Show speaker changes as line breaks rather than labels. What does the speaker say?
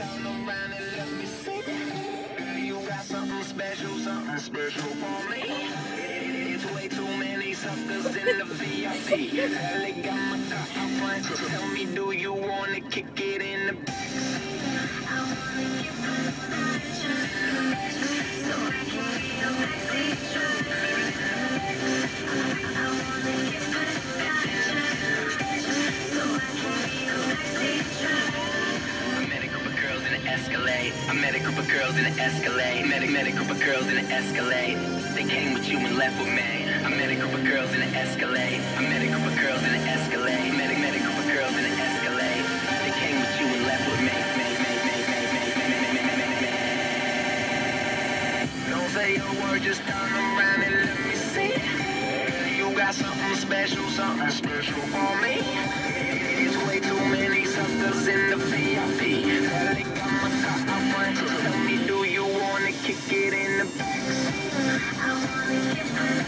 turn around and let me see. Girl, you got something special, something special for me. It's way too many suckers in the VIP. Hell, got my top front. Tell me, do you wanna kick it Escalade. I met a group of girls in an Escalade. Met a, met a group of girls in an Escalade. They came with you and left with me. I met a group of girls in an Escalade. I met a group of girls in an Escalade. Met a, met a group of girls in an Escalade. They came with you and left with me. Don't say a word, just turn around and let me see. You got something special, something special for me. I wanna get my